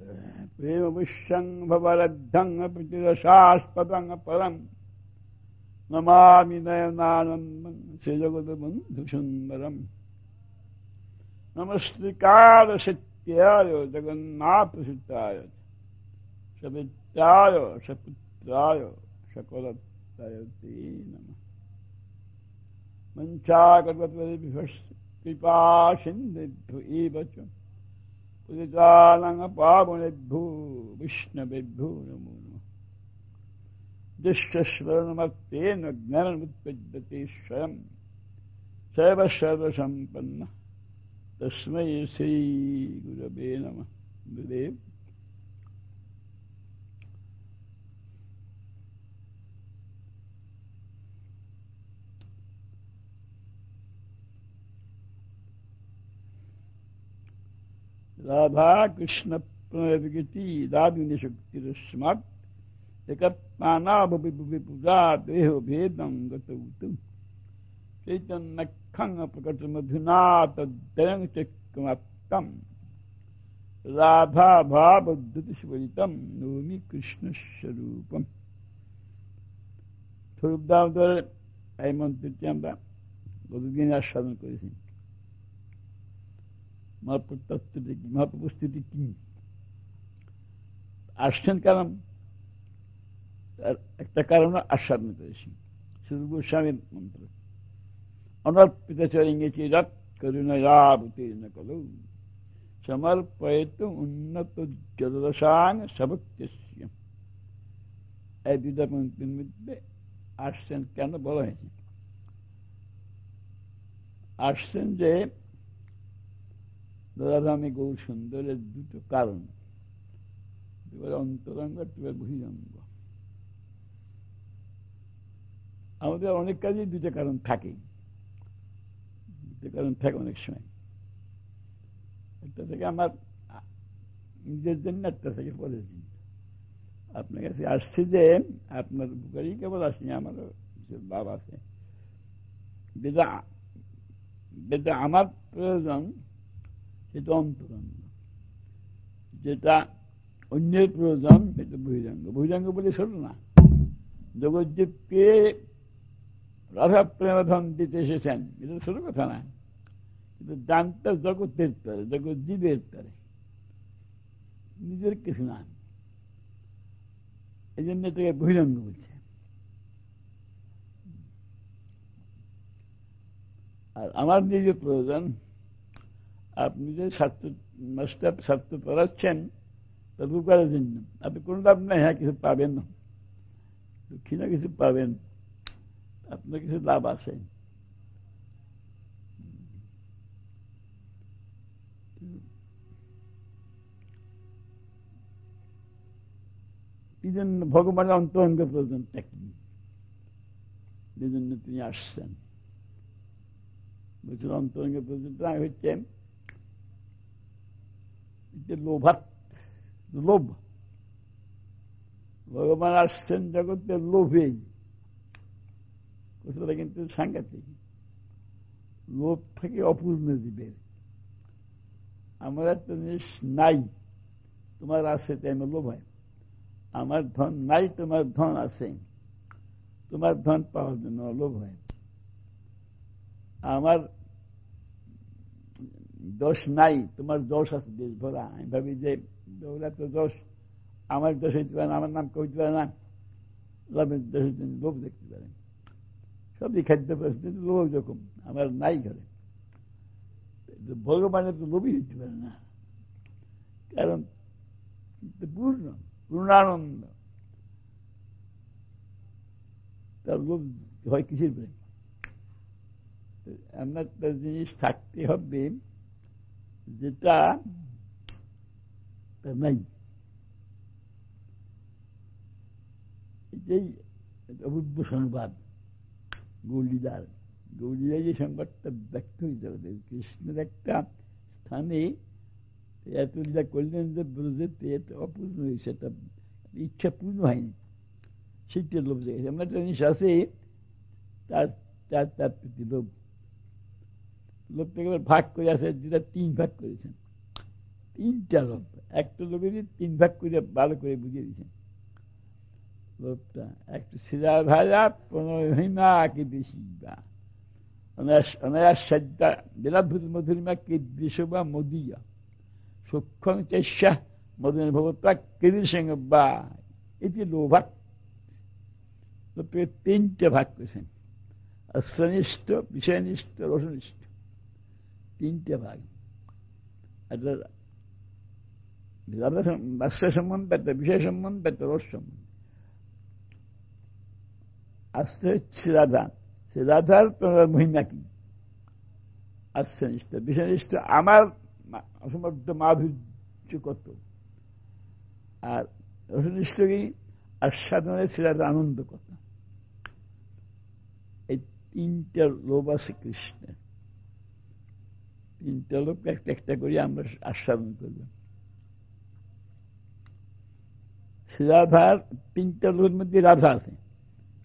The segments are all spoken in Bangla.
प्रेमविश्यङ्गवरद्धङ्गप्रतिरशास्पदङ्ग परम् नमामि नयनानन्दं श्रीजगद्बन्धुसुन्दरम्। नमस्तिकारसित्याय जगन्नाथसिताय सवित्याय सपुत्राय सकलत्तयते नमः। मञ्चाकल्पत्वरिभ्यः कृपा सिन्धिभ्य एव च। पावनेभ्यो विष्णवेभ्यो नमो नमः। दुष्टस्मरणमत्तेन ज्ञानमुत्पद्यते स्वयं। सैव सर्वसम्पन्नः तस्मै श्रीगुरवे नमः। गुरुदेव। राधा कृष्ण प्रणयविगति दादिनी शक्तिरस्मात् एकत्मानाभिपुजा देह भेदं गतौतु चैतन्यखं प्रकटमधुना तद्दयं चक्रमाप्तम् রাধা ভাব অদ্ভুতস্বরিতম নৌমি কৃষ্ণ স্বরূপম স্বরূপ দামোদর এই মন্ত্রটি আমরা গতদিন আস্বাদন করেছি মহাপুর কি? মহাপ্রভু স্থিতি কি? আসছেন কারণ? একটা কারণ আস্বাদন করেছি শুধু গোস্বামীর মন্ত্র। অনর্পিত চরিঙ্গে চিরত করুণয়াবতীর্ণ কলু সমর্পয়িত উন্নত জলদশাং সবক্তস্য। এই দুটা পঙ্ক্তির মধ্যে আসছেন কেন বলা হয়েছে? আসছেন যে দাদারামী গৌর সুন্দরের দুটো কারণ। দুবার অন্তরঙ্গ দুবার বহিরঙ্গ। আমাদের অনেক কাজেই দুটো কারণ থাকে। দুটো কারণ থাকে অনেক সময়। একটা থেকে আমার নিজের জন্য, একটা থেকে পরের জন্য। আপনার কাছে আসছে যে, আপনার উপকারই কেবল আসেনি আমারও লাভ আছে। যেটা যেটা আমার প্রয়োজন সেটা যেটা অন্যের প্রয়োজন সেটা বহিরঙ্গ বহিরঙ্গ বলে ছোট না জগজ্জীবকে রাধা প্রেমধন দিতে এসেছেন এটা ছোট কথা না কিন্তু জানতে জগতের তরে জগৎ জীবের তরে নিজের কিছু না এই জন্য এটাকে বহিরঙ্গ বলছে আর আমার নিজের প্রয়োজন আপনি যে স্বাস্থ্য মাস্টার স্বাস্থ্য পড়াচ্ছেন, তবু করার জন্য আপনি কোনো লাভ নাই হ্যাঁ কিছু পাবেন না। না কিছু পাবেন। আপনার কিছু লাভ আছে। এই জন্য ভগবানের অন্তরঙ্গ প্রয়োজনটা কি এই জন্য তিনি আসছেন। বলছেন, অন্তরঙ্গ প্রয়োজনটা হচ্ছে লোভাত লোভ ভগবান আসছেন জগতে লোভেই। কথাটা কিন্তু সাংঘাতিক। লোভ থেকে অপূর্ণ জীবের। আমার একটা জিনিস নাই। তোমার আছে তাই আমার লোভ হয় আমার ধন নাই, তোমার ধন আছে। তোমার ধন পাওয়ার জন্য লোভ হয় আমার দোষ নাই, তোমার দোষ আছে দেশ ভরা। আমি ভাবি যে ওরা তো দোষ। আমার দোষ হইতে পারে না, আমার নাম কইতে পারে না। লাভের দোষ হইতে লোভ দেখতে পারেন সবই খাদ্য লোভ যখন আমার নাই ঘরে। ভগবানের তো লোভই হইতে পারে না। কারণ পূর্ণ, পূর্ণানন্দ। তার লোভ হয় কিসের পরে আমার জিনিস থাকতে হবে। যেটা নাই যেই অবুদ্ধ সংবাদ। গৌলিদার গৌলিদার যে সংবাদটা ব্যক্ত হয়েছে কৃষ্ণের একটা স্থানে এত করলেন যে ব্রজেতে এত অপূর্ণ হয়েছে একটা ইচ্ছা পূর্ণ হয়নি। সেটা লোভ জেগেছে। এমন একটা জিনিস আছে তার তার তার প্রতি লোভ। লোভটাকে ভাগ করে আছে যেটা তিন ভাগ করেছেন। তিনটা লোক, একটা লোকের তিন ভাগ করে ভালো করে বুঝিয়ে দিয়েছেন। লোকটা, একটু সিরা ভাজা প্রণহিমা কীদৃশিবা অনায়াসাদ্যা বিরাদ্ভুত মধুরিমা কীদৃশ বা মদিয়া। সূক্ষ্ম চেষ্যা মধুর ভগবতা বা। এটি লোভাক লোকের তিনটে ভাগ করেছেন। অস্ত্রনিষ্ঠ বিষয়নিষ্ঠ, রসনিষ্ঠ। তিনটে ভাগ। একটা সম্বন্ধ, একটা বিষয় সম্বন্ধ, একটা রস আসতে হচ্ছে রাধা। সে রাধার মহিমা কি? আশ্রনিষ্ঠ বিষয়নিষ্ঠ আমার অসমর্থ মাধুর্য কত? আর রসনিষ্ঠ কি? আস্বাদনে শ্রীরাধা আনন্দ কত? এই তিনটা লোভ আছে কৃষ্ণের। তিনটা লোক একটা একটা করে আমরা আস্বাদন করব শ্রীরাধার তিনটা লোকের মধ্যে রাধা আছে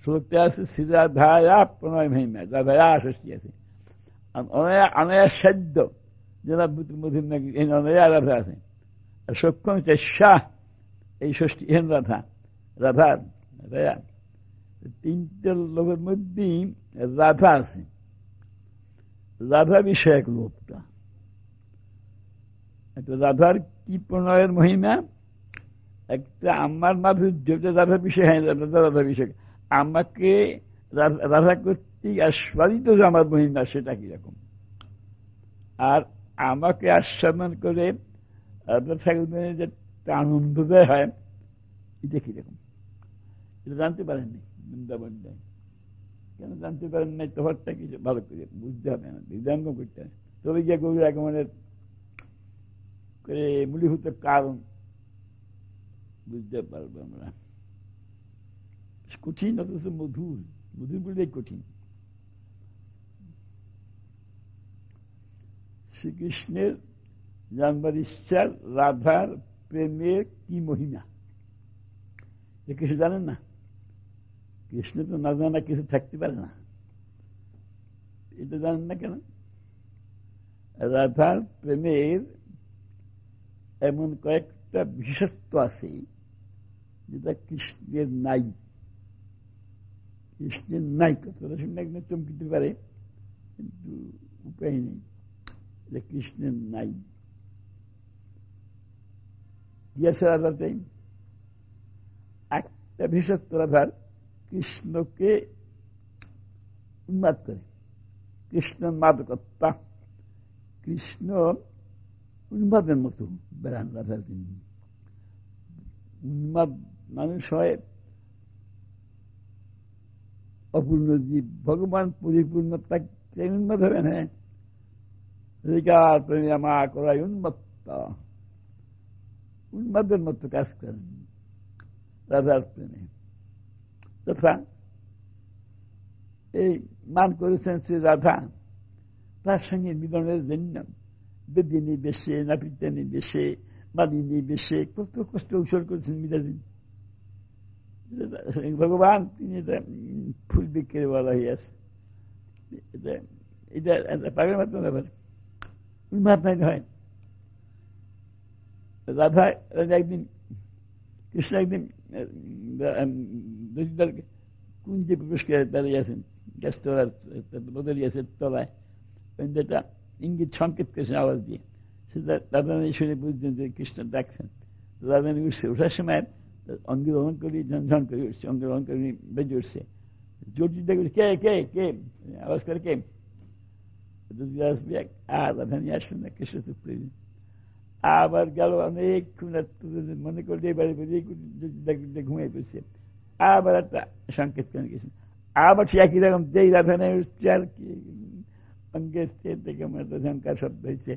শ্লোকটা আছে শ্রীরাধায়া প্রণয় মহিমা রাধায়া ষষ্ঠী আছে অনয়া অনয়া সাধ্য যেটা মধুর নাকি এই অনয়া রাধা আছে আর সক্ষম হচ্ছে শাহ এই ষষ্ঠী হেন রাধা রাধার রাধা তিনটে লোকের মধ্যেই রাধা বিষয়ক লোকটা। রাধার কি প্রণয়ের মহিমা? একটা আমার মাধুর্য রাধা বিষয় হ্যাঁ রাধা বিষয়। আমাকে রাধা কর্তৃক আস্বাদিত যে আমার মহিমা, সেটা কীরকম? আর আমাকে আস্বাদন করে রাধা ঠাকুরের যে আনন্দ দেয়, হয়, এটা কীরকম? এটা জানতে পারেননি বৃন্দাবন দেয়। কেন জানতে পারেন নাই? তোফারটা কিছু ভালো করে বুঝতে হবে না। হৃদয়ঙ্গ করতে হবে তবে গিয়ে গভীর আগমনের করে মূলীভূত কারণ বুঝতে পারব আমরা। কঠিন, অথচ মধুর। মধুর বললেই কঠিন। শ্রীকৃষ্ণের জানবার ইচ্ছার রাধার প্রেমের কি মহিমা? এ কিছু জানেন না? কৃষ্ণ তো না জানা কিছু থাকতে পারে না। এটা জানেন না কেন? রাধার প্রেমের এমন কয়েকটা বিশেষত্ব আছে যেটা কৃষ্ণের নাই। কৃষ্ণের নাই কথাটা শুনে একদিন চমকিতে পারে, কিন্তু উপায় নেই যে কৃষ্ণের নাই। কি আছে রাধাতে? একটা বিশেষত্ব রাধার কৃষ্ণকে উন্মাদ করে। কৃষ্ণ মাদকত্তা কৃষ্ণ উন্মাদের মতো বেড়ান রাধার জন্য। উন্মাদ মানুষ হয় অপূর্ণ জীব। ভগবান পরিপূর্ণতা উন্মাদ হবেন হ্যাঁ রিকার প্রেমী মা করাই উন্মত্ত। উন্মাদের মতো কাজ করেন রাধার প্রেমে। তথা এই মান করেছেন শ্রী রাধা। তার সঙ্গে মিলনের জন্য বেদিনী বেশে নাপিতানি বেশে মালিনী বেশে কত কষ্ট ঔষধ করেছেন মিলাদিন ভগবান, তিনি এটা ফুল বিক্রি বলা হইয়াছে এটা এটা মাত্র ব্যাপার হয়। রাধা একদিন, কৃষ্ণ একদিন কুঞ্জে প্রবেশ করে দাঁড়িয়ে আছেন গ্যাসতলার বদলিয়ে আছে তলায় যেটা ইঙ্গিত সংকেত করেছেন আওয়াজ দিয়ে সেটা রাধারানী শুনে বুঝছেন যে কৃষ্ণ ডাকছেন রাধারানী উঠছে ওঠার সময় অঙ্গগ্রহণ করি ঝনঝন করে উঠছে অঙ্গগ্রহণ করে বেজে উঠছে জোর দেখবে কে কে কে আওয়াজ করে কে রাধারানী আসছেন না কৃষ্ণ চুপ আবার গেল অনেকক্ষণ মনে করলে এবারে ঘুমিয়ে পড়ছে আবার একটা সংকেত করে গেছেন আবার সে একই রকম যেই রাধানে উঠছে আর কি অঙ্গের থেকে মনে ঝঙ্কার শব্দ হয়েছে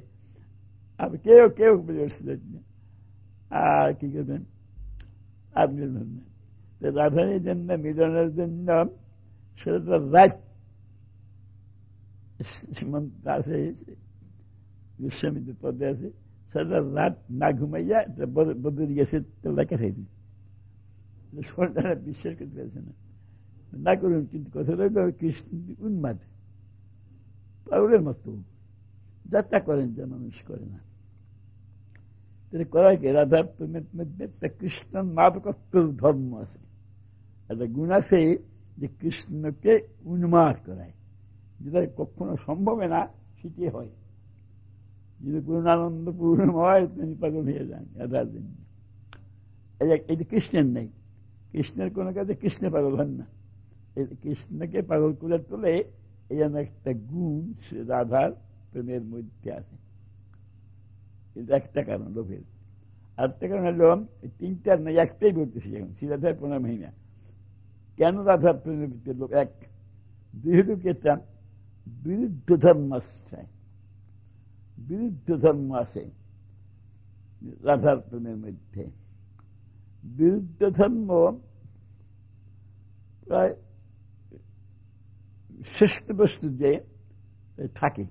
আবার কেউ কেউ বেরিয়ে উঠছিল আর কি করবেন আর মিলন না রাধানির জন্য মিলনের জন্য সেটা রাত সীমন্ত আছে বিশ্বমিত্র পদে আছে সারা রাত না ঘুমাইয়া বদল গেছে তো লেখা খাই দিন সরকার বিশ্বাস করতে পারছে না না। করুন কিন্তু কথাটা কৃষ্ণ উন্মাদ। পাগলের মতো। যাত্রা করেন যা মানুষ করে না। করায় কি রাধার প্রেমের একটা কৃষ্ণ মাদকত্ব ধর্ম আছে। একটা গুণ আছে যে কৃষ্ণকে উন্মাদ করায়। যেটা কখনো সম্ভব না সেটি হয়। যদি পূর্ণানন্দ পূর্ণ হয়, তিনি পাগল হয়ে যান, রাধার জন্য। এই যে কৃষ্ণের নেই। কৃষ্ণের কোনো কাজে কৃষ্ণ পাগল হন না কৃষ্ণকে পাগল করে তোলে এই জন্য একটা গুণ রাধার প্রেমের মধ্যে আছে এটা একটা কারণ লোভের আরেকটা কারণ হলো তিনটার নয় একটাই বলতেছি এখন শ্রীরাধার প্রণাম না কেন রাধার প্রেমের ভিতরে লোক এক দুই হলো কেটা বিরুদ্ধ ধর্ম আসছে বিরুদ্ধ ধর্ম আছে রাধার প্রেমের মধ্যে বিরুদ্ধ ধর্ম প্রায় শ্রেষ্ঠ বস্তু যে থাকে।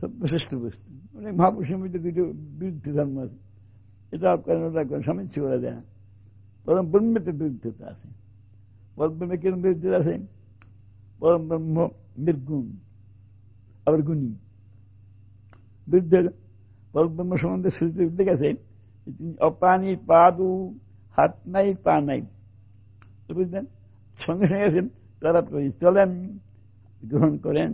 সর্বশ্রেষ্ঠ বস্তু। অনেক মহাপুরুষের মধ্যে দুটো বিরুদ্ধ ধর্ম আছে। এটা করেন ওটা করেন যায় না পরম ব্রহ্মেতে বিরুদ্ধতা আছে। পরম ব্রহ্মে কেন বিরুদ্ধতা আছে? পরম ব্রহ্ম নির্গুণ আবার গুণী বিরুদ্ধে পরম ব্রহ্ম সম্বন্ধে শ্রুতি উল্লেখ আছে অপানি পাদু, হাত নাই, পা নাই। বুঝলেন? সঙ্গে সঙ্গে আছেন তারা চলেন, গ্রহণ করেন।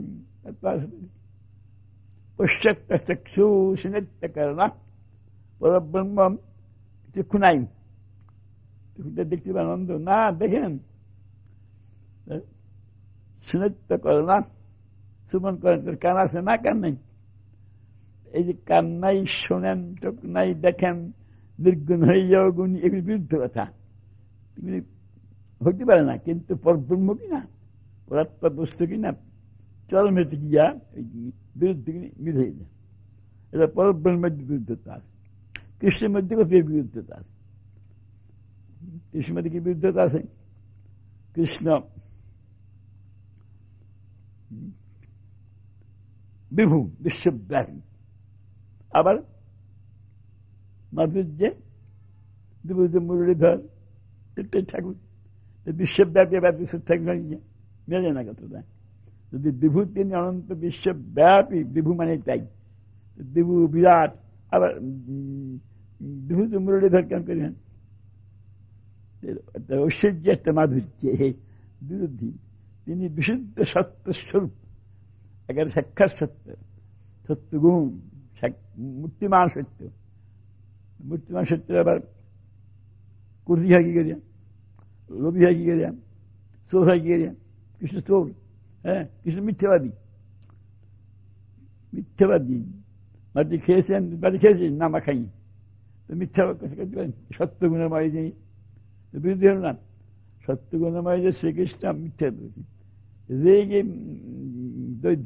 পশ্চাৎচক্ষু সুনিত্য করণ পরব্রহ্ম চক্ষু নাই চক্ষুটা দেখতে আনন্দ না দেখেন সুনিত্য সুমন করেন আছে না নাই? এই যে শোনেন নাই, দেখেন গুণ এগুলি বিরুদ্ধ কথা। হইতে পারে না কিন্তু পরব্রহ্ম কিনা পরাত্মা বস্তু কিনা চরমেতে গিয়া বিরুদ্ধে মিল হয়ে যায় এটা পরব্রহ্মের বিরুদ্ধতা আছে কৃষ্ণের মধ্যে কোথায় বিরুদ্ধতা আছে কৃষ্ণের মধ্যে কি বিরুদ্ধতা আছে কৃষ্ণ বিভু বিশ্বব্যাপী আবার মাধুর্যে বিভূত মুরলীধর ঠাকুর বিশ্বব্যাপী বিশ্ব ঠাকুর মেলে না কথাটা যদি বিভু তিনি অনন্ত বিশ্বব্যাপী বিভু মানে তাই বিভু বিরাট আবার বিভু তো মুরলীধর কেন করিবেন ঐশ্বর্য একটা মাধুর্য বিরোধী তিনি বিশুদ্ধ সত্য স্বরূপ একেবারে সাক্ষাৎ সত্য সত্য গুণ মূর্তিমান সত্য মূর্তিমান সত্য আবার কুর্তি হয় কি করিয়া লোভী হয় কি করিয়া চোর হয় কি করিয়া কৃষ্ণ চোর হ্যাঁ কৃষ্ণ মিথ্যাবাদী মিথ্যাবাদী মাটি খেয়েছেন বাড়ি খেয়েছেন না মা খাই তো মিথ্যা কথা করতে পারেন সত্য গুণময় যিনি বিরোধী হল না সত্য গুণময় যে শ্রীকৃষ্ণ মিথ্যা বলেছি রেগে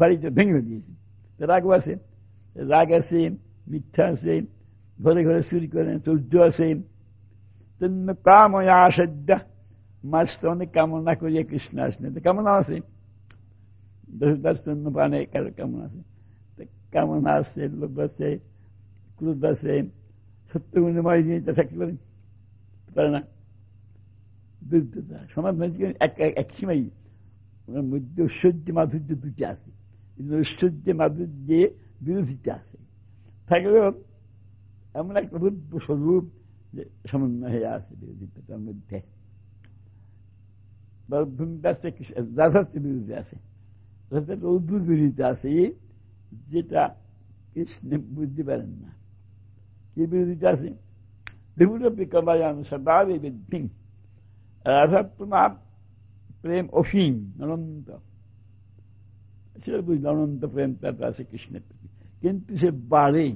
বাড়িটা ভেঙে দিয়েছে রাগ আছে রাগ আছে মিথ্যা আছে ঘরে ঘরে চুরি করেন সূর্য আছে তন্ন কাময়া সদ্যা মাস তো অনেক কামনা করিয়া কৃষ্ণ আসলেন কামনা আছে দশদাস তন্ন পানে কেমন আছে কামনা আছে লোভ আছে ক্রোধ আছে সত্য গুণময় জিনিসটা থাকতে পারেন পারে না বিরুদ্ধতা সমাজ এক সময় ওনার মধ্যে ঐশ্বর্য মাধুর্য দুটি আছে ঐশ্বর্য মাধুর্যে বিরোধিতা আছে থাকলেও এমন একটা রূপ স্বরূপ যে সমন্বয় হয়ে আছে বিরোধিতার মধ্যে রাধার্থ বিরোধী আছে অদ্ভুত বিরোধিতা আছে যেটা কৃষ্ণ বুঝতে পারেন না কি বিরোধিতা আছে বিভূরপি কবায়ান সদাবে বিদ্ধি রাধা প্রণাম প্রেম অসীম অনন্ত সেটা বুঝলো অনন্ত প্রেম তার আছে কৃষ্ণের প্রতি কিন্তু সে বাড়ে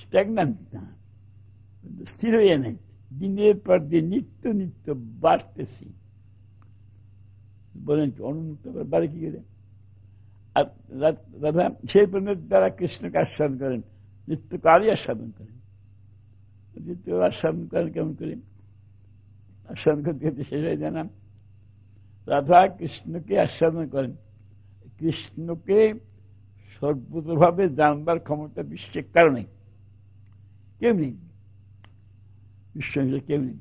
স্ট্যাগনান্ট না স্থির হয়ে নেই দিনের পর দিন নিত্য নিত্য বাড়তেছি। বলেন কি অনন্ত বাড়ে কি করে? আর রাধা সেই প্রেমের দ্বারা কৃষ্ণকে আস্বাদন করেন নিত্য কারই আস্বাদন করেন। নিত্য আস্বাদন করেন কেমন করে? আস্বাদন করতে করতে শেষ হয়ে রাধা কৃষ্ণকে আস্বাদন করেন। কৃষ্ণকে সর্বতভাবে জানবার ক্ষমতা বিশ্বের কারণে। কেউ বিশ্ব কেউ নেই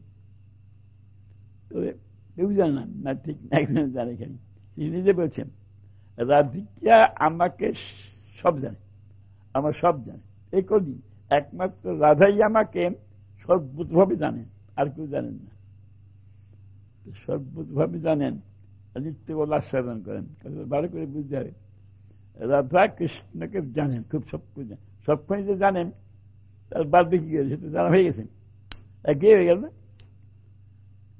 তবে কেউ জানান না ঠিক একজন জানে এখানে তিনি নিজে বলছেন রাধিকা আমাকে সব জানে আমার সব জানে এই করি একমাত্র রাধাই আমাকে সর্বতভাবে জানেন আর কেউ জানেন না সর্বতভাবে জানেন নিত্য বলা আস্বাদন করেন ভালো করে বুঝতে হবে রাধা কৃষ্ণকে জানেন খুব সব সবক্ষণ যে জানেন তার বাদ কি করে সেটা জানা হয়ে গেছে কে হয়ে গেল না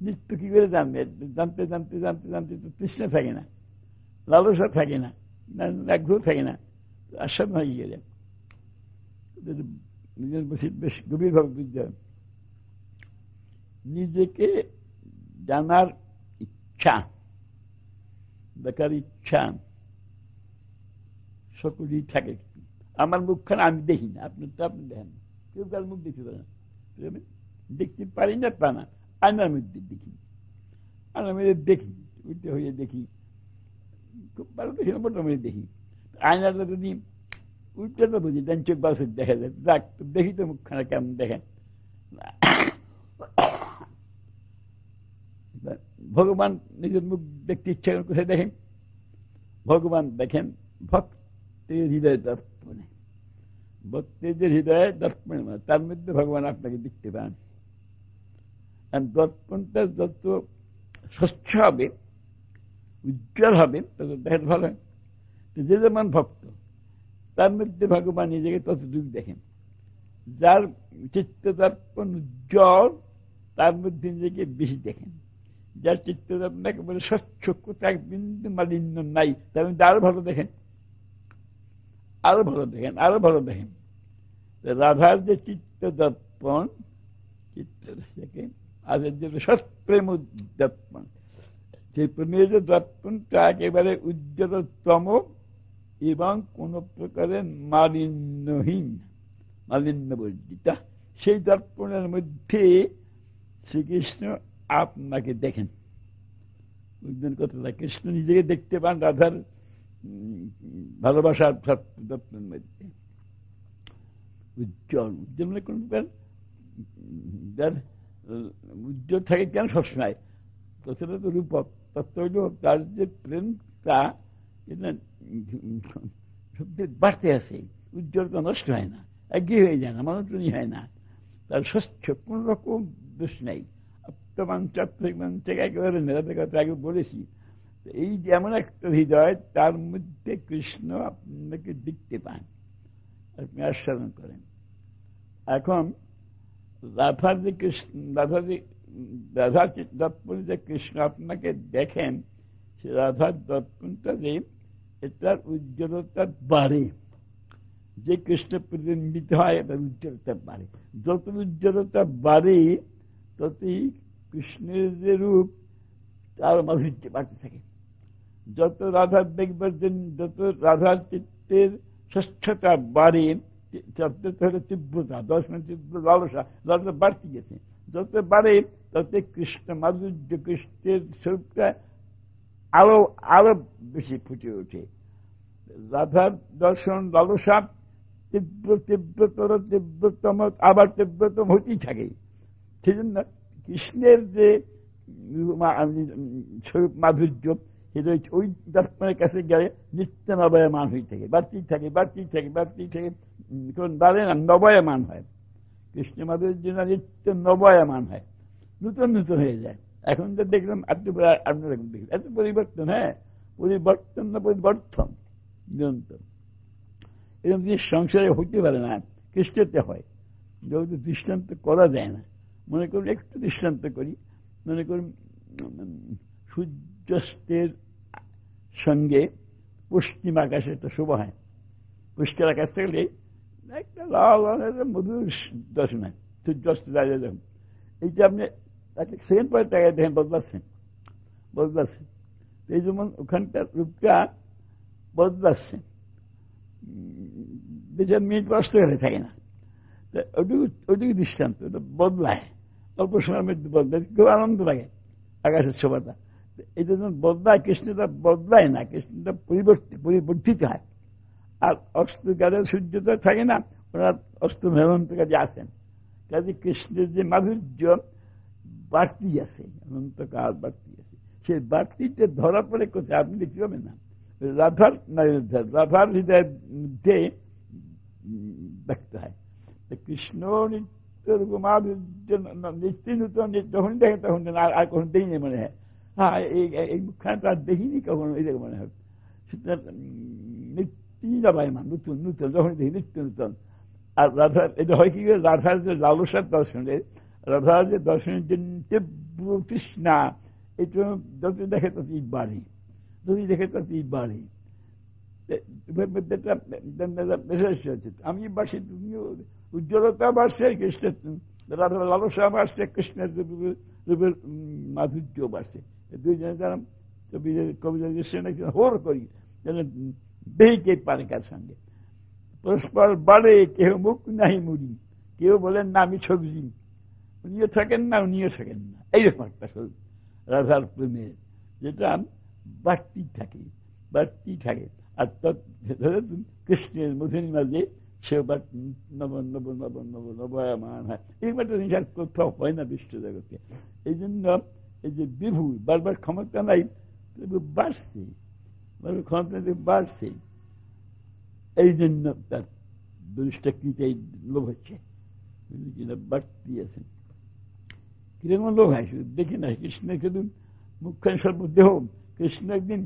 নিত্য কি করে জানবে জানতে জানতে জানতে জানতে তো তৃষ্ণা থাকে না লালসা থাকে না আগ্রহ থাকে না আস্বাদ হয়ে গেলে নিজের বেশ গভীরভাবে বুঝতে হবে নিজেকে জানার ইচ্ছা দেখার ইচ্ছা সকলেই থাকে আমার মুখখানে আমি দেখি না আপনি তো দেখতে পারে না তা না। আয়নার মধ্যে দেখি। আয়নার মধ্যে দেখি উল্টে হয়ে দেখি। খুব ভালো দেখি না, মোটামুটি দেখি। আয়নাটা যদি উল্টে তো বুঝি, ডান চোখ বাসে দেখা যায়। যাক দেখি তো মুখখানা কেমন দেখেন। ভগবান নিজের মুখ দেখতে ইচ্ছা করেন কোথায় দেখেন? ভগবান দেখেন ভক্তের হৃদয় দর্পণে। ভক্তের হৃদয় দর্পণে, তার মধ্যে ভগবান আপনাকে দেখতে পান। দর্পণটা যত স্বচ্ছ হবে উজ্জ্বল হবে তত দেখেন ভালো। হয় যে যেমন ভক্ত, তার মধ্যে ভগবান নিজেকে ততটুকু দেখেন। যার চিত্ত দর্পণ উজ্জ্বল, তার মধ্যে নিজেকে বেশি দেখেন। যার চিত্ত দর্পণ একেবারে স্বচ্ছ কোথায় বিন্দু মালিন্য নাই, তার মধ্যে আরও ভালো দেখেন। আরও ভালো দেখেন, আরও ভালো দেখেন। রাধার যে চিত্ত দর্পণ চিত্ত যে সৎপ্রেম দর্পণ সেই প্রেমের যে দর্পণটা একেবারে উজ্জ্বলতম এবং কোন প্রকারের মালিন্যহীন মালিন্য বর্জিতা সেই দর্পণের মধ্যে শ্রীকৃষ্ণ আপনাকে দেখেন। বুঝলেন কথাটা? কৃষ্ণ নিজেকে দেখতে পান রাধার ভালোবাসার দর্পণের মধ্যে। উজ্জ্বল উজ্জ্বল মানে কোন যার উজ্জ্বল থাকে কেন সবসময়? ততটা তো রূপক তত্ত্ব তার যে প্রেমটা বাড়তে আছে, উজ্জ্বলতা নষ্ট হয় না, একঘেয়ে হয়ে যায় না মনোটনি হয় না। তার স্বচ্ছ কোন রকম দোষ নেই। আত্মমাঞ্চাত্মিক একেবারে নেড়াতে কথা আগে বলেছি। এই যেমন একটা হৃদয়, তার মধ্যে কৃষ্ণ আপনাকে দেখতে পান। আপনি আস্বাদন করেন। এখন রাধার যে কৃষ্ণ রাধা যে রাধা দর্পণ যে কৃষ্ণ আপনাকে দেখেন সে রাধার দর্পণটা যে এটার উজ্জ্বলতা বাড়ে। যে কৃষ্ণ প্রতিবিম্বিত হয়, এটার উজ্জ্বলতা বাড়ে। যত উজ্জ্বলতা বাড়ে, ততই কৃষ্ণের যে রূপ, তার মাধুর্য বাড়তে থাকে। যত রাধার দেখবার জন্য, যত রাধার চিত্তের স্বচ্ছতা বাড়ে দর্শনের তীব্র লালসা লালসা বাড়তে গেছে। যত বাড়ে তত কৃষ্ণ মাধুর্য, কৃষ্ণের স্বরূপটা আরও আরও বেশি ফুটে ওঠে। রাধার দর্শন লালসা তীব্র তীব্রতর তীব্রতম আবার তীব্রতম হতেই থাকে। সেই জন্য কৃষ্ণের যে স্বরূপ মাধুর্য সেটা ওই দর্পণের কাছে গেলে নিত্য নবয়মান হয়ে থাকে বাড়তেই থাকে বাড়তেই থাকে বাড়তেই থাকে। কোন বাড়ে না, নবয়মান হয়। কৃষ্ণ মাধুর্য নিত্য নবয়মান হয়। নূতন নূতন হয়ে যায়। এখন তো দেখলাম আপনি আপনার দেখলেন এত পরিবর্তন হ্যাঁ? পরিবর্তন না পরিবর্তন, নিরন্তর। এরকম জিনিস সংসারে হইতে পারে না, কৃষ্ণতে হয়। যেহেতু দৃষ্টান্ত করা যায় না। মনে করুন একটু দৃষ্টান্ত করি। মনে করুন সূর্যাস্তের সঙ্গে পশ্চিম আকাশে একটা শুভ হয়। পরিষ্কার আকাশ থাকলে একটা লাল মধুর দর্শন সূর্যাস্ত দাঁড়িয়ে যখন এইটা আপনি এক সেকেন্ড পরে দেখেন, বদলাচ্ছেন বদলাচ্ছেন। এই যেমন ওখানকার রূপটা বদলাচ্ছে দেশের মিনিট করে থাকে না। ওটুকু ওটুকু দৃষ্টান্ত, ওটা বদলায়। অল্প সময়ের মধ্যে বদলায়, খুব আনন্দ লাগে আকাশের শোভাটা। এটা যখন বদলায় কৃষ্ণটা বদলায় না, কৃষ্ণটা পরিবর্তিত পরিবর্তিত হয়। আর অস্তকালে সূর্যটা থাকে না, ওনার অস্ত হেমন্ত কাজে আসেন। কাজে কৃষ্ণের যে মাধুর্য বাড়তি আছে, অনন্তকাল বাড়তি আছে। সেই বাড়তিটা ধরা পড়ে কোথায় আপনি দেখতে পাবেন না। রাধার রাধার হৃদয়ের মধ্যে দেখতে হয়। কৃষ্ণ নিত্য মাধুর্য, নিত্য নূতন যখন দেখে তখন আর কখন দেখিনি মনে হ্যাঁ। এই মুখখানা দেখিনি কখনো, এই মনে হয়। সুতরাং নিত্যই নবায়মান নতুন, নূতন যখন দেখি নিত্য নূতন। আর রাধার এটা হয় কি রাধার যে লালসার দর্শনের রাধার যে দর্শনের জন্য তীব্র তৃষ্ণা এটা যত দেখে ততই বাড়ে যতই দেখে ততই বাড়ে আমি বাসি, তুমিও উজ্জ্বলতা বাড়ছে কৃষ্ণের রাধা লালসা বাড়ছে কৃষ্ণের রূপের মাধুর্য বাড়ছে দুইজনে যারা কবিতা হোর করি যেন বেহিকে পারে কার সঙ্গে পরস্পর বাড়ে কেউ মুখ নাই মুড়ি কেউ বলেন না আমি সবজি উনিও থাকেন না উনিও থাকেন না এইরকম একটা রাধার প্রেমের যেটা বাড়তি থাকে বাড়তি থাকে আর কৃষ্ণের মধুর মাঝে সে নব নব নব নব নবয়মান হয় এরকম একটা জিনিস কোথাও হয় না বিশ্ব জগতে এই জন্য যে বিভু বারবার ক্ষমতা নাই বাড়ছে, বারবার ক্ষমতা বাড়ছে। এই জন্য তার দুষ্টাকৃতি লোভ হচ্ছে? বাড়তি আছেন কীরকম লোক হয়? শুধু দেখি না, কৃষ্ণ শুধু মুখ্যান সর্বদেহ কৃষ্ণ একদিন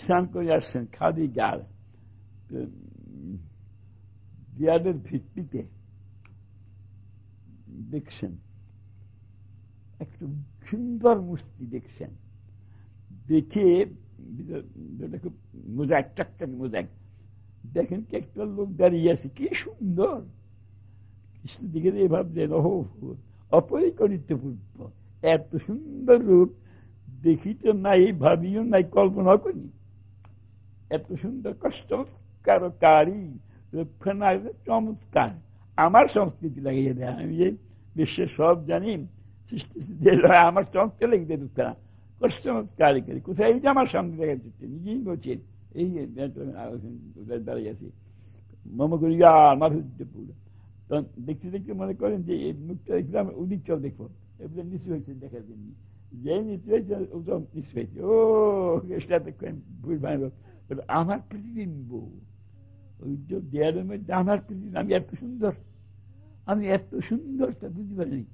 স্নান করে আসছেন খাদি গাল দেয়ালের ভিত্তিতে দেখছেন একটা সুন্দর মূর্তি দেখছেন। দেখে খুব মোজাক টাক্কার মোজাক দেখেন কি একটা লোক দাঁড়িয়ে আছে, কি সুন্দর। কৃষ্ণ দিকে ভাবছেন ওহ, অপরিকরিত পূর্ব এত সুন্দর রূপ দেখিতে নাই, ভাবিও নাই কল্পনা করি এত সুন্দর, কষ্টকারী চমৎকার। আমার সংস্কৃতি লাগিয়ে দেয়। আমি যে বিশ্বের সব জানি আমার চমৎকার লেগে দেয় দুঃখ কষ্টমৎকার করি কোথায়? এই যে আমার সামনে দেখা দিচ্ছে নিজেই বলছেন, এই দাঁড়িয়ে আছি? মম করি মাধুর্যপুর তখন দেখতে দেখতে মনে করেন যে এই মুখটা দেখলাম উদিক চল দেখব এগুলো নিচু হয়েছে দেখার জন্য। যে নিচু হয়েছে ওটা নিচু হয়েছে। ও সেটা দেখবেন ভুল ভাঙল আমার প্রতিবিম্ব ওই যে দেয়ালের মধ্যে আমার প্রতিবিম্ব আমি এত সুন্দর। আমি এত সুন্দর তা বুঝতে পারিনি।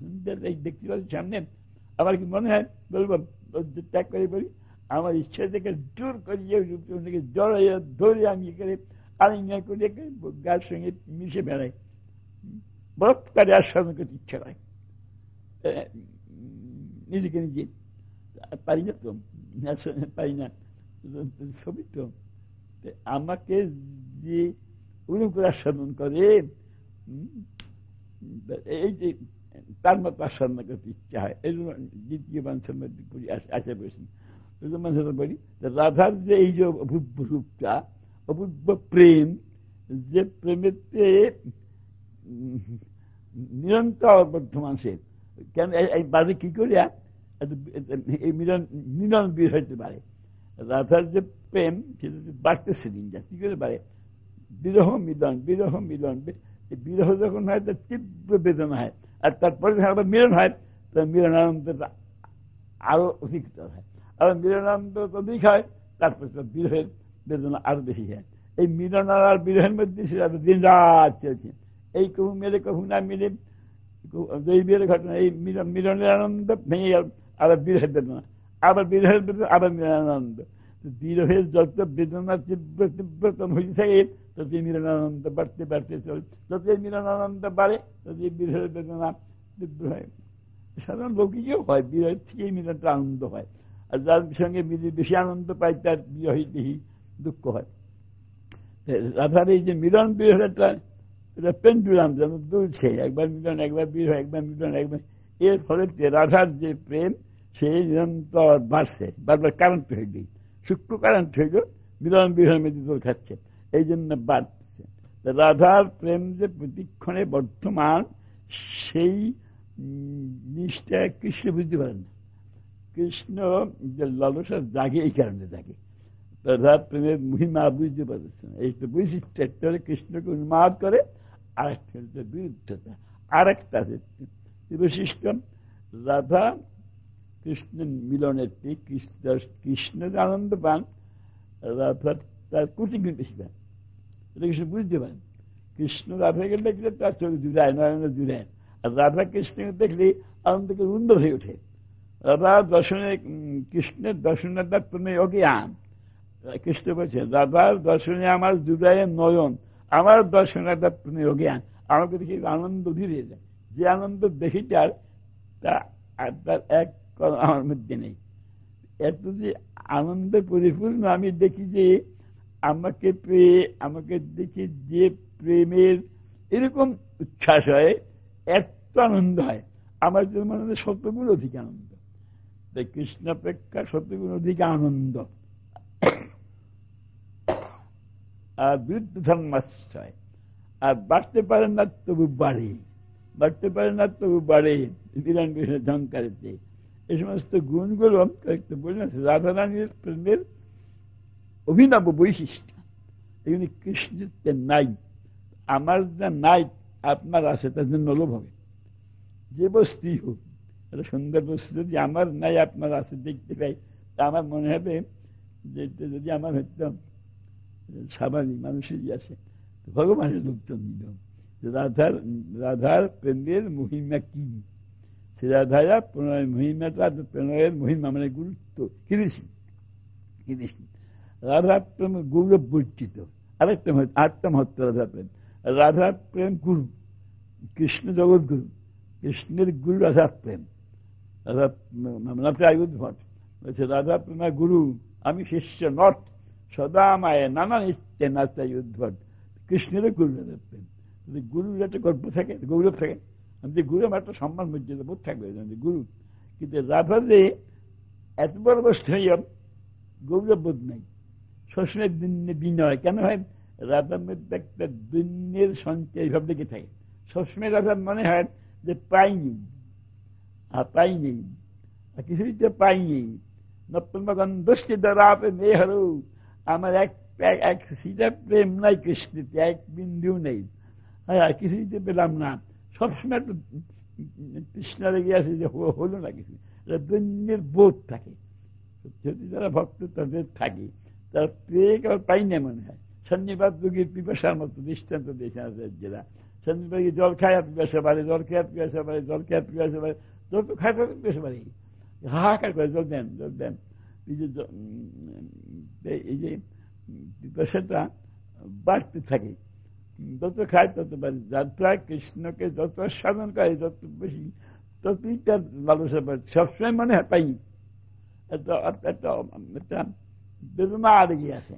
সুন্দর দেখতে পাচ্ছি সামনে, আমার কি মনে হয়, বলব, ত্যাগ করে বলি, আমার ইচ্ছা থেকে জোর করিয়ে জড়াইয়া ধরে আমি এখানে আলিঙ্গন করে গার সঙ্গে মিশে বেড়াই। বরৎকারে আস্বাদন করতে ইচ্ছা হয়। নিজেকে নিজে পারি না তো পারি না। ছবি তো আমাকে যে উনি করে আস্বাদন করে এই যে তার মতো আস্বাদন করতে ইচ্ছা হয় এই জন্য দ্বিতীয় মানুষের মধ্যে করি আশা করেছেন মানুষের বলি রাধার যে এই যে অভূত রূপটা অপূর্ব প্রেম যে প্রেমেতে নিরন্তর বর্ধমান সে কেন এই বাদে কি করিয়া এই মিলন মিলন বীর হইতে পারে রাধার যে প্রেম সেটা বাড়তেছে দিন যা কি করে পারে বিরহ মিলন বিরহ মিলন বিরহ যখন হয়, তার তীব্র বেদনা হয়। আর তারপরে যখন আবার মিলন হয়, তার মিলনানন্দটা আরও অধিকতর হয়। আবার মিলনানন্দ অধিক হয়, তারপর বিরহের বেদনা আরও বেশি হয়। এই মিলন আর বিরহের মধ্যে সেটা দিন রাত চলছে। এই কবু মেলে, কবু না মিলে এই বিয়ের ঘটনা, এই মিলন মিলনের আনন্দ ভেঙে আবার বিরহের বেদনা। আবার বিরহের বেদনা, আবার মিলনের আনন্দ বিরহের যত বেদনা তীব্র তীব্রতম হয়ে থাকে তত মিলন আনন্দ বাড়তে বাড়তে চলে যত মিলন আনন্দ বাড়ে তত বিরহের বেদনা তীব্র হয় সাধারণ লৌকিকেও হয় বিরহের থেকেই মিলনটা আনন্দ হয় আর যার সঙ্গে মিলে বেশি আনন্দ পায় তার বিরহী দেহি দুঃখ হয় রাধার এই যে মিলন বিরহের এটা পেন্ডুলাম যেন দুলছে একবার মিলন একবার বিরহ একবার মিলন একবার এর ফলে রাধার যে প্রেম সেই নিরন্তর বাড়ছে বারবার কারেন্ট হয়ে গেই গেল মিলন বিরহের মধ্যে দোল খাচ্ছে। এই জন্য বাড়ছে রাধার প্রেম যে প্রতিক্ষণে বর্তমান সেই জিনিসটা কৃষ্ণ বুঝতে পারেন না। কৃষ্ণ যে লালসা জাগে, এই কারণে জাগে। রাধা প্রেমের মহিমা বুঝতে পারছে না। এই তো বৈশিষ্ট্য একটা হলে কৃষ্ণকে উন্মাদ করে আর একটা হচ্ছে বিরুদ্ধতা। আর একটা আছে বৈশিষ্ট্য রাধা কৃষ্ণ মিলনের কৃষ্ণ কৃষ্ণ আনন্দ পান তার কোটি বেশি পায় এটা কৃষ্ণ বুঝতে পারেন কৃষ্ণ রাধাকে দেখলে তার চোখ জুড়ায় নয়ন জুড়ায় আর রাধা কৃষ্ণকে দেখলে আনন্দকে উন্নত হয়ে ওঠে রাধা দর্শনে কৃষ্ণের দর্শনের দ্বার তুমি অজ্ঞান কৃষ্ণ বলছেন রাধার দর্শনে আমার জুড়ায় নয়ন আমার দর্শনের দ্বার তুমি অজ্ঞান আমাকে দেখে আনন্দ ধীরে যায় যে আনন্দ দেখি তার এক আমার মধ্যে নেই। এত যে আনন্দে পরিপূর্ণ আমি দেখি যে আমাকে পেয়ে, আমাকে দেখে যে প্রেমের এরকম উচ্ছ্বাস হয়, এত আনন্দ হয়। আমার জন্য মনে হয় শতগুণ অধিক আনন্দ। তাই কৃষ্ণ অপেক্ষা শতগুণ অধিক আনন্দ। আর বিরুদ্ধ ধর্মাশ্রয়। আর বাড়তে পারেন না তবু বাড়ে। বাড়তে পারে না তবু বাড়ে। বিরান কৃষ্ণের ঝঙ্কারেতে এই সমস্ত গুণগুলো বললেন রাধারানীর প্রেমের অভিনব বৈশিষ্ট্য এগুলি কৃষ্ণের নাই আমার যা নাই আপনার আছে তার জন্য লোভ হবে যে বস্তুই হোক একটা সুন্দর বস্তু যদি আমার নাই আপনার আছে দেখতে পাই তা আমার মনে হবে যে যদি আমার হয়তো স্বাভাবিক মানুষেরই আছে ভগবানের লোকজন নিল রাধার রাধার প্রেমের মহিমা কি সে রাধারা প্রণয় মহিমাটা প্রণয়ের মহিমা মানে গুরুত্ব কৃষি কৃষি রাধা প্রেম গৌরব বর্জিত আরেকটা আটটা মহত্ব রাধা প্রেম রাধা প্রেম গুরু, কৃষ্ণ জগৎ গুরু, কৃষ্ণের গুরু রাধা প্রেম রাধা আয়ুধ ভট বলছে রাধা প্রেমা গুরু, আমি শিষ্য নট, সদা মায়ে নানা নিত্যে নাচাই উদ্ভট। কৃষ্ণের গুরু রাধা প্রেম গুরুর একটা গল্প থাকে, গৌরব থাকে যে গুরু আমার একটা সম্মান মর্যাদা বোধ থাকবে গুরু। কিন্তু রাধা যে এত বড় বস্তু গৌরব বোধ নাই। সবসময় বিনয়, কেন হয়? রাধার মধ্যে একটা দৈন্যের সঞ্চয় ভাব লেগে থাকে। সবসময় রাধার মনে হয় যে পাইনি আর পাইনি আর কিছুই তো পাইনি নপ্তমগন্ধষ্টি দ্বারাপে মেহর আমার এক এক সিটা প্রেম নাই কৃষ্ণতে এক বিন্দু নেই। হ্যাঁ কিছুই তো পেলাম না। সবসময় একটু তৃষ্ণা লেগে আছে যে হলো না কিছু দৈন্যের বোধ থাকে যদি যারা ভক্ত তাদের থাকে তার প্রেম আবার পাই না মনে হয় সন্নিবাদ রোগীর পিপাসার মতো দৃষ্টান্ত দিয়েছেন আচার্যরা সন্নিবাদ জল খায় পিপাসা বাড়ে জল খেয়ে পিপাসা বাড়ে জল খেয়ে পিপাসা বাড়ে জল তো খায় পিপাসা বাড়ে হাহাকার করে জল দেন জল দেন এই যে এই যে পিপাসাটা বাড়তে থাকে যত খায় তত বাড়ে যাত্রা কৃষ্ণকে যত সাধন করে, যত বেশি ততই তার লালসা বাড়ে সবসময় মনে হয় পাই। একটা বেদনা লেগে আছে।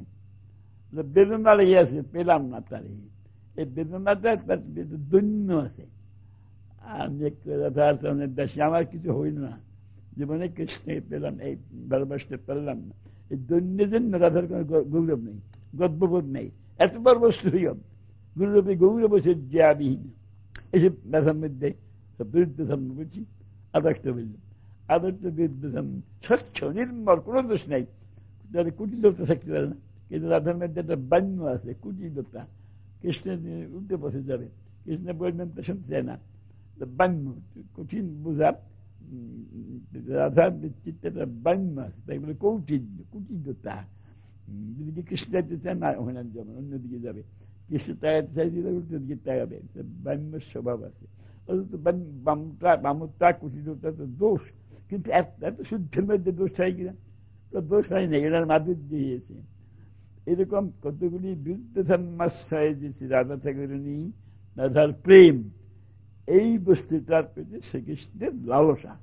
বেদনা লেগে আছে, পেলাম না তার এই বেদনাটা তার দৈন্য আছে। আমি দেশে আমার কিছু হইল না। জীবনে কৃষ্ণে পেলাম, এই ভালোবাসতে পারলাম না। এই দৈন্যের জন্য রাধার কোন গৌরব নেই, গর্ববোধ নেই। এত বড় বস্তু হইব গৌরবে গৌরব হচ্ছে জ্ঞাবিহীন এসব ব্যথার মধ্যে বিরুদ্ধ ধর্ম বলছি আদর্শ বললাম আদর্শ বিরুদ্ধ ধর্ম স্বচ্ছ, নির্মল, কোনো দোষ নেই। তাদের কুটিলতা থাকতে পারে না। কিন্তু রাধার মধ্যে একটা বান্য আছে, কুটিলতা। কৃষ্ণের উল্টে বসে যাবে। কৃষ্ণ বলবেন তো শুনতে চায় না বান্য কঠিন বোঝা রাধার চিত্তে একটা বান্য আছে, তাই বলে কৌটিল্য, কুটিলতা। যদি কৃষ্ণ যাইতে চায়, না ওখানে যেমন অন্যদিকে যাবে। উল্টো দিকে তাগাবে বান্য স্বভাব আছে বামতা কুটিলতা তো দোষ কিন্তু এত শুদ্ধের মধ্যে দোষ হয় কিনা তো দোষ হয় না এনার মাধুর্য হয়েছে এরকম কতগুলি বিরুদ্ধ ধর্মাশ্রয় দিয়েছে রাধা ঠাকুরণী রাধার প্রেম এই বস্তুটার প্রতি শ্রীকৃষ্ণের লালসা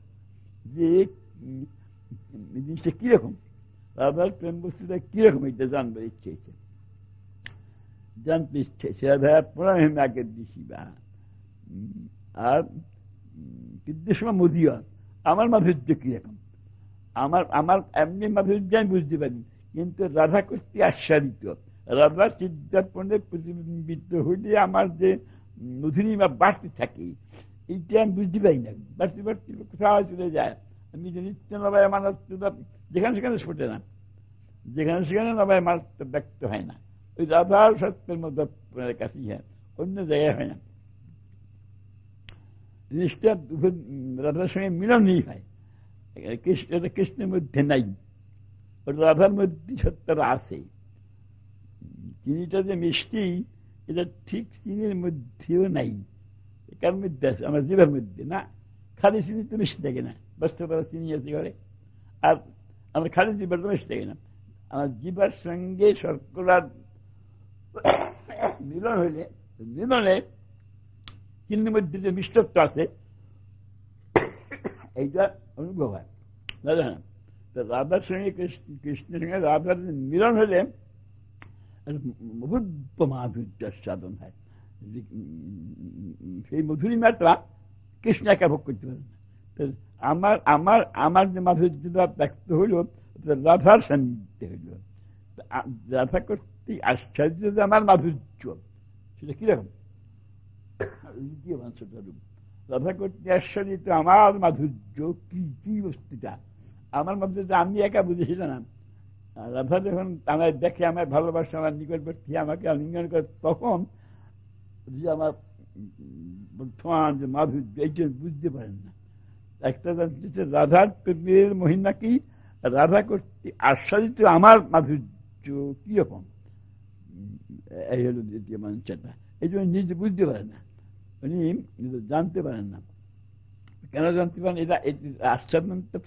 যে জিনিসটা কীরকম রাধার প্রেম বস্তুটা কীরকম এটা জানবার ইচ্ছে হয়েছে আর আমার মাধুর্য কীরকম আমার আমার এমনি মাধুর্য আমি বুঝতে পারি কিন্তু রাধা কর্তৃ আস্বাদিত রাধা চিন্তাপনে প্রতিবিম্বিত হইলে আমার যে মধুরিমা বাড়তে থাকে এইটা আমি বুঝতে পারি না বাড়তে বাড়তে কোথাও চলে যায় আমি যে নিত্য নবায় আমার যেখানে সেখানে ছোটে না যেখানে সেখানে নবায় আমার ব্যক্ত হয় না ওই রাধার সত্যের মধ্যে কাছেই হয় অন্য জায়গায় হয় না জিনিসটা রাধার সঙ্গে মিলনই হয় কৃষ্ণ কৃষ্ণের মধ্যে নাই রাধার মধ্যে সত্যটা আছে চিনিটা যে মিষ্টি এটা ঠিক চিনির মধ্যেও নাই কার মধ্যে আছে আমার জীবের মধ্যে না খালি চিনি তো মিষ্টি থাকে না বস্তু করে চিনি আছে ঘরে আর আমার খালি জীবের তো মিষ্টি থাকে না আমার জীবার সঙ্গে শর্করার মিলন হইলে, মিলনে চিনির মধ্যে যে মিষ্টত্ব আছে, এইটা অনুভব হয়। দাদা রাধার সঙ্গে কৃষ্ণের সঙ্গে রাধার মিলন হলে অভূত মাধুর্য সাধন হয়। সেই মধুরিমাটা কৃষ্ণ একা ভোগ করতে পারে না। আমার আমার আমার যে মাধুর্যটা ব্যক্ত হইল রাধার সান্নিধ্যে হইল। রাধা করতে আশ্চর্য যে আমার মাধুর্য। সেটা কীরকম দ্বিতীয় করতে আশ্চর্য আমার মাধুর্য কি কি বস্তুটা? আমার মধ্যে যে আমি একা বুঝেছিলাম রাধা যখন আমার দেখে আমার ভালোবাসা, আমার নিকটবর্তী আমাকে আলিঙ্গন করে, তখন যে আমার বর্তমান যে মাধুর্য এইটা বুঝতে পারেন না। একটা জানতেছে রাধার প্রেমের মহিমা কি? রাধা করতে আস্বাদিত আমার মাধুর্য। কীরকম এই হলো দ্বিতীয় এই জন্য নিজে বুঝতে পারেন না উনি জানতে পারেন না কেন জানতে পারেন এটা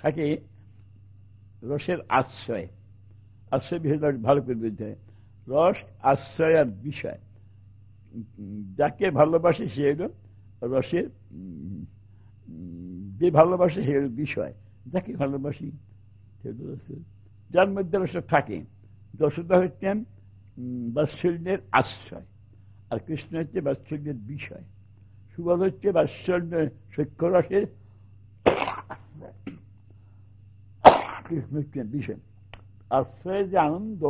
থাকে রসের আশ্রয় আশ্রয় বিষয়টা ভালো করে বুঝতে হয় রস আশ্রয় আর বিষয় যাকে ভালোবাসে সে হলো রসের যে ভালোবাসে সে হলো বিষয় যাকে ভালোবাসি সে হলো রসের যার মধ্যে রসটা থাকে দশটা হচ্ছেন বাৎসল্যের আশ্রয়। আর কৃষ্ণ হচ্ছে বাৎসল্যের বিষয়। সুবোধ হচ্ছে বাৎসল্য সৈক্যরসের কৃষ্ণ হচ্ছে বিষয়। আশ্রয়ের যে আনন্দ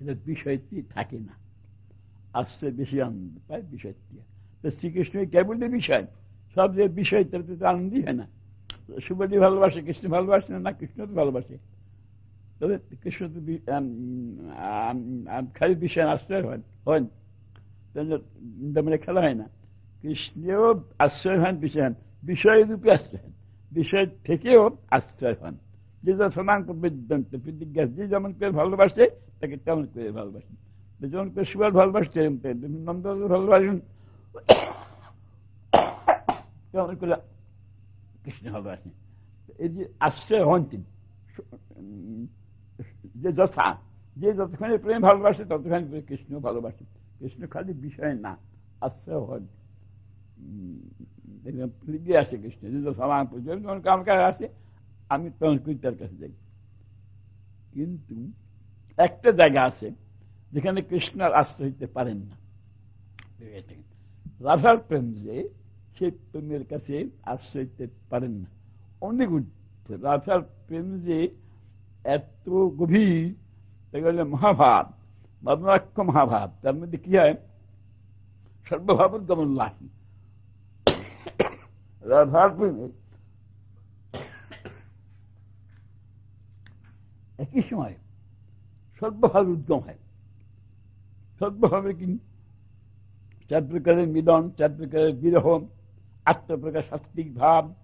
এটা বিষয়টি থাকে না। আশ্রয় বেশি আনন্দ পায় বিষয়টি। তো শ্রীকৃষ্ণ কেবল বিষয়, সব যে বিষয় তার তো আনন্দই হয় না। সুবলি ভালোবাসে, কৃষ্ণ ভালোবাসে না কৃষ্ণ তো ভালোবাসে। তবে কৃষ্ণ খালি বিষয় আশ্রয় হন হন। মানে খেলা হয় না। কৃষ্ণেও আশ্রয় হন, বিষয় হন। বিষয় রূপে আশ্রয় হন। বিষয় থেকেও আশ্রয় হন। যে যা সমান বেদান্ত প্রতিজ্ঞা, যে যেমন করে ভালোবাসে, তাকে তেমন করে ভালোবাসেন যেমন করে শিবার ভালোবাসছে নন্দ ভালোবাসেন তেমন করে কৃষ্ণ ভালোবাসেন এই যে আশ্রয় হন তিনি। যে যথা, যে যতক্ষণে প্রেম ভালোবাসে ততক্ষণ কৃষ্ণ ভালোবাসে। কৃষ্ণ খালি বিষয় না, আশ্রয় হন আসে কৃষ্ণ, যে সমান যখন কামকার আসে, আমি তখন তার কাছে যাই। কিন্তু একটা জায়গা আছে, যেখানে কৃষ্ণ আর আশ্রয় হইতে পারেন না। রাধার প্রেম যে সেই প্রেমের কাছে আশ্রয় হইতে পারেন না। অনেক রাধার প্রেম যে এত গভীর এগুলো মহাভাব মদনাক্ষ মহাভাব। তার মধ্যে কি হয়? সর্বভাবোদ্গমন লাহি রাধার একই সময় সর্বভাবে উদ্যম হয়। সর্বভাবে কি? চার প্রকারের মিলন চার প্রকারের বিরহ আত্মপ্রকার সাত্বিক ভাব